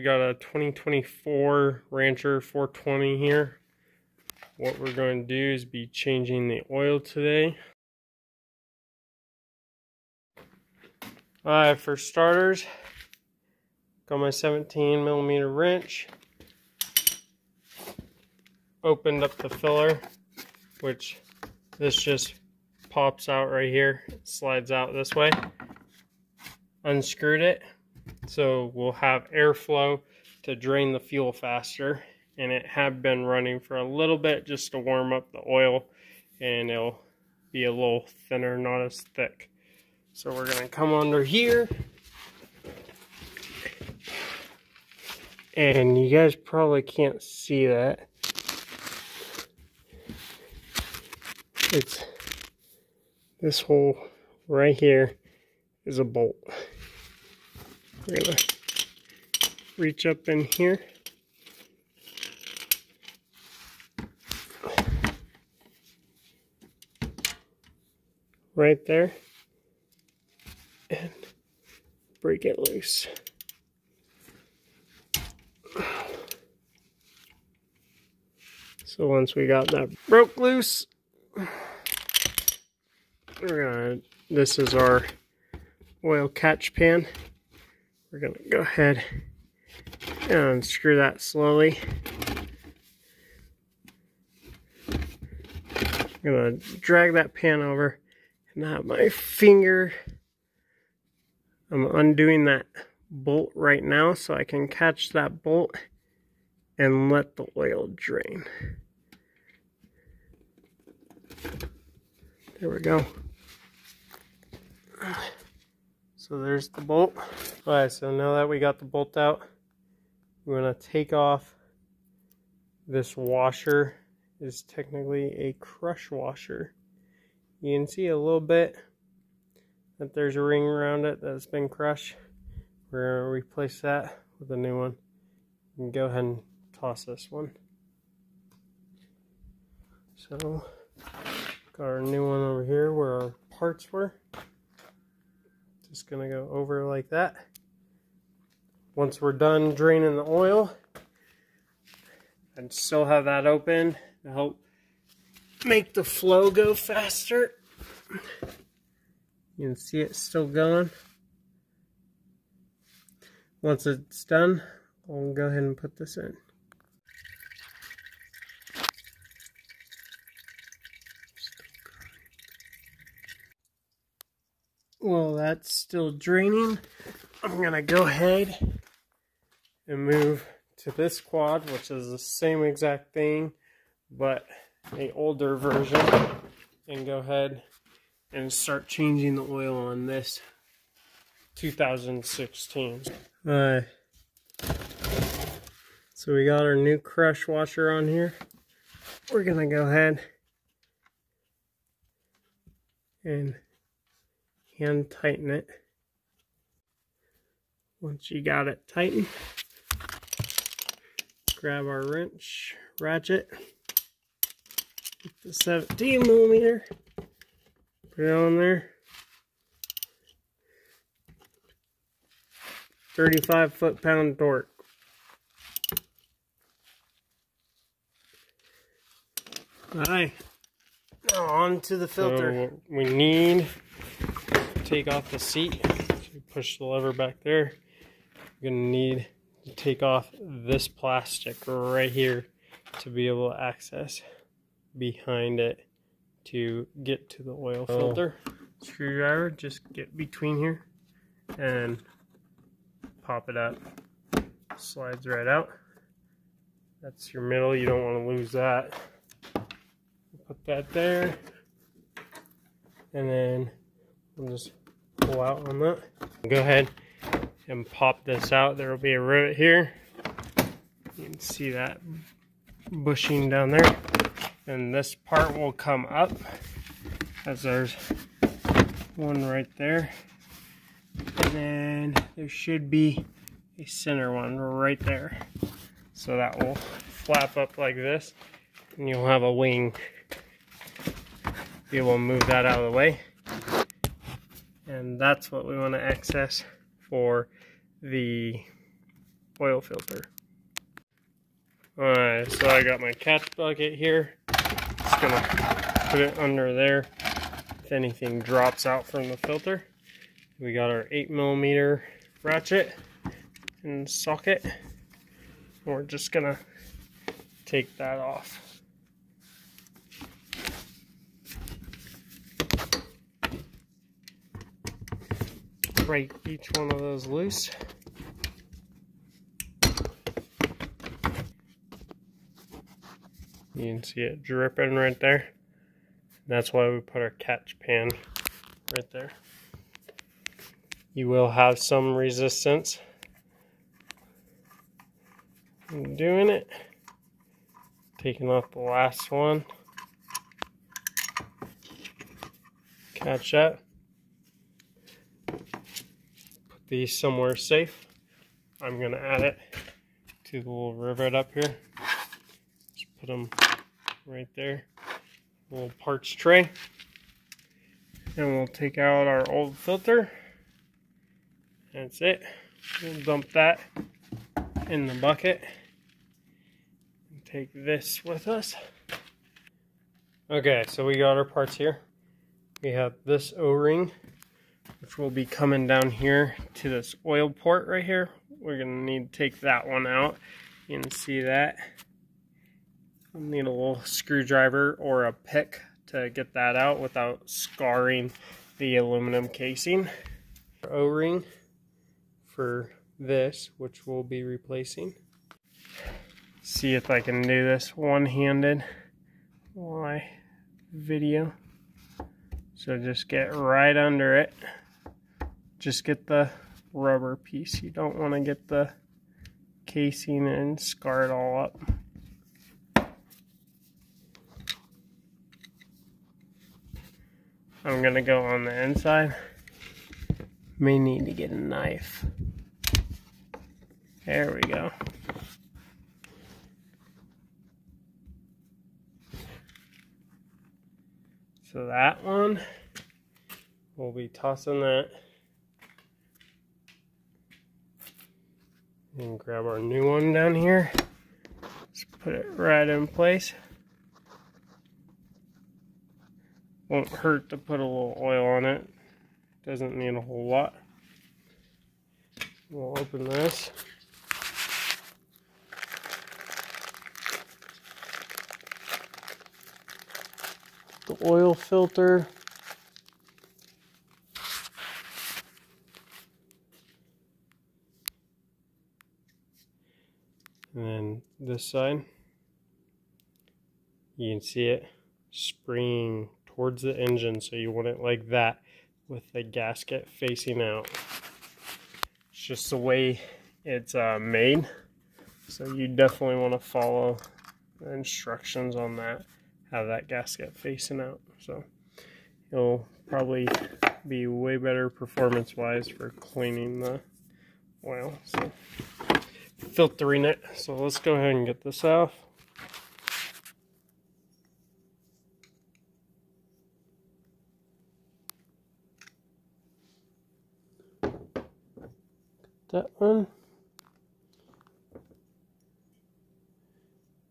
We got a 2024 Rancher 420 here. What we're going to do is be changing the oil today. Alright, for starters, got my 17 millimeter wrench. Opened up the filler, which this just pops out right here, slides out this way. Unscrewed it, so we'll have airflow to drain the fuel faster. And it had been running for a little bit just to warm up the oil, and it'll be a little thinner, not as thick. So we're gonna come under here. And you guys probably can't see that. It's this hole right here is a bolt. We're gonna reach up in here. Right there. And break it loose. So once we got that broke loose, we're gonna, this is our oil catch pan. We're gonna go ahead and unscrew that slowly. I'm gonna drag that pan over and have my finger, I'm undoing that bolt right now so I can catch that bolt and let the oil drain. There we go. So there's the bolt. Alright, so now that we got the bolt out, we're to take off this washer is technically a crush washer. You can see a little bit that there's a ring around it that's been crushed. We're to replace that with a new one. And go ahead and toss this one. So, got our new one over here where our parts were. Just gonna go over like that. Once we're done draining the oil, and still have that open to help make the flow go faster. You can see it's still going. Once it's done, I'll go ahead and put this in. Well, that's still draining. I'm gonna go ahead and move to this quad, which is the same exact thing, but a older version, and go ahead and start changing the oil on this 2016. Uh, so we got our new crush washer on here. We're gonna go ahead and hand tighten it. Once you got it tightened, grab our wrench, ratchet, the 17 millimeter, put it on there. 35 foot pound torque. Alright, now on to the filter. So we need take off the seat. Push the lever back there. You're gonna need to take off this plastic right here to be able to access behind it to get to the oil oh. filter. Screwdriver, just get between here and pop it up. Slides right out. That's your middle, you don't want to lose that. Put that there. And then we'll just pull out on that. Go ahead and pop this out. There will be a rivet here. You can see that bushing down there. And this part will come up as there's one right there. And then there should be a center one right there. So that will flap up like this and you'll have a wing. Be able to move that out of the way and that's what we want to access for the oil filter. Alright, so I got my catch bucket here. Just gonna put it under there if anything drops out from the filter. We got our 8 millimeter ratchet and socket. We're just gonna take that off. Break each one of those loose. You can see it dripping right there. That's why we put our catch pan right there. You will have some resistance I'm doing it. Taking off the last one. Catch that. Put these somewhere safe. I'm going to add it to the little rivet up here. Just put them right there. Little parts tray. And we'll take out our old filter. That's it. We'll dump that in the bucket. And take this with us. Okay, so we got our parts here. We have this O-ring, which will be coming down here to this oil port right here. We're gonna need to take that one out. You can see that. We'll need a little screwdriver or a pick to get that out without scarring the aluminum casing. O-ring for this, which we'll be replacing. See if I can do this one-handed while I video. So just get right under it. Just get the rubber piece. You don't want to get the casing and scar it all up. I'm going to go on the inside. May need to get a knife. There we go. So that one, we'll be tossing that. And grab our new one down here. Just put it right in place. Won't hurt to put a little oil on it. Doesn't need a whole lot. We'll open this. The oil filter. And then this side, you can see it springing towards the engine so you want it like that with the gasket facing out. It's just the way it's uh, made. So you definitely want to follow the instructions on that. Have that gasket facing out. So it'll probably be way better performance wise for cleaning the oil. So filtering it. So let's go ahead and get this off. that one.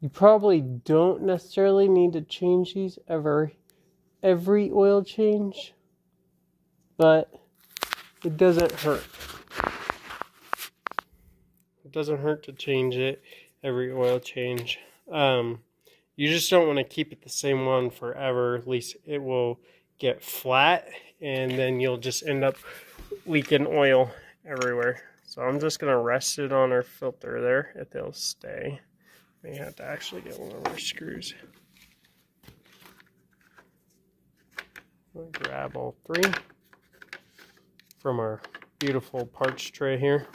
You probably don't necessarily need to change these ever every oil change, but it doesn't hurt. It doesn't hurt to change it every oil change. Um, you just don't want to keep it the same one forever. At least it will get flat and then you'll just end up leaking oil everywhere. So I'm just going to rest it on our filter there if it'll stay. May have to actually get one of our screws. Grab all three from our beautiful parts tray here.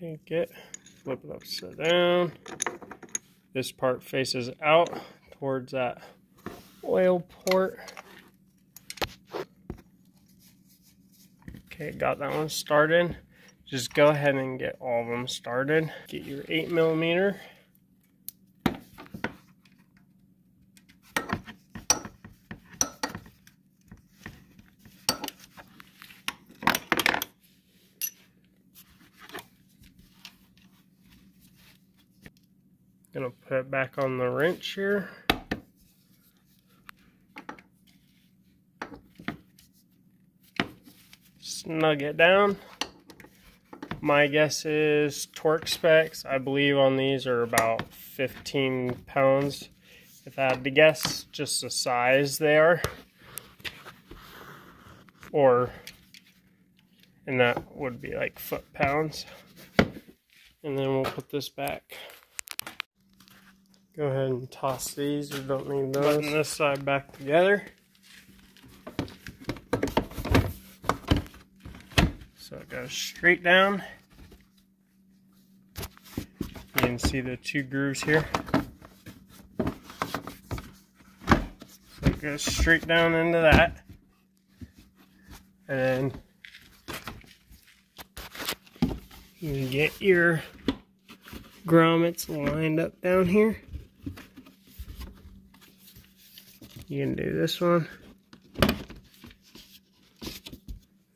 Take it, flip it upside down. This part faces out towards that oil port. Okay, got that one started. Just go ahead and get all of them started. Get your 8 millimeter. Gonna put it back on the wrench here. Snug it down. My guess is torque specs, I believe on these are about 15 pounds. If I had to guess, just the size they are. Or, and that would be like foot pounds. And then we'll put this back. Go ahead and toss these, we don't need those. Putting this side back together. So it goes straight down. You can see the two grooves here. So it goes straight down into that. And you can get your grommets lined up down here. You can do this one.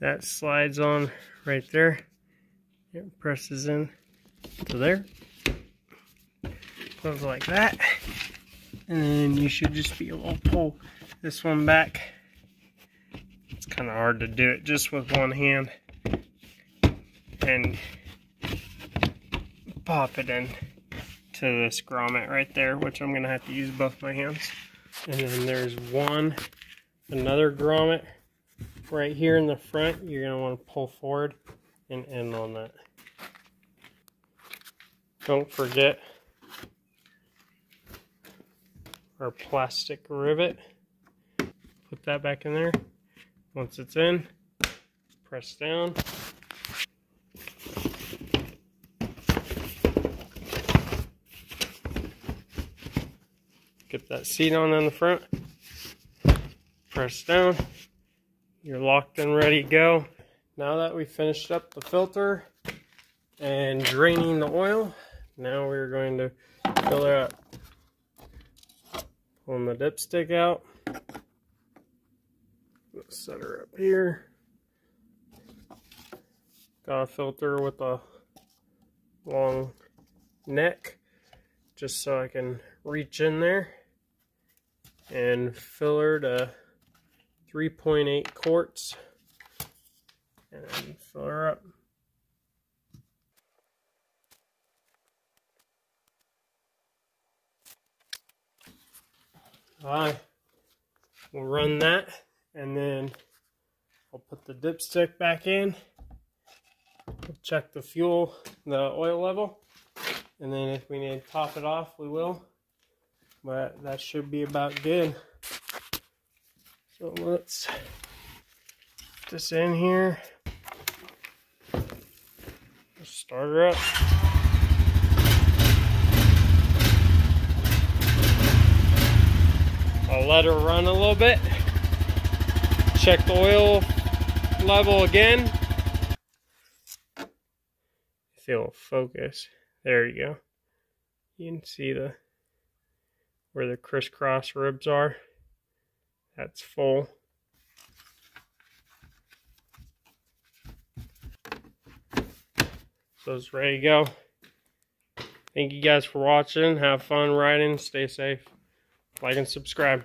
That slides on right there. It presses in to there. Goes like that. And then you should just be able to pull this one back. It's kind of hard to do it just with one hand. And pop it in to this grommet right there, which I'm going to have to use both my hands. And then there's one, another grommet right here in the front. You're going to want to pull forward and end on that. Don't forget our plastic rivet. Put that back in there. Once it's in, press down. Get that seat on in the front. Press down. You're locked and ready to go. Now that we finished up the filter and draining the oil, now we're going to fill it up. Pulling the dipstick out. Let's set her up here. Got a filter with a long neck just so I can reach in there and filler to 3.8 quarts and fill her up. We'll run that and then I'll put the dipstick back in. Check the fuel, the oil level, and then if we need to top it off, we will. But that should be about good. So let's put this in here. Start her up. I'll let her run a little bit. Check the oil level again. If it'll focus. There you go. You can see the where the crisscross ribs are. That's full. So it's ready to go. Thank you guys for watching. Have fun riding. Stay safe. Like and subscribe.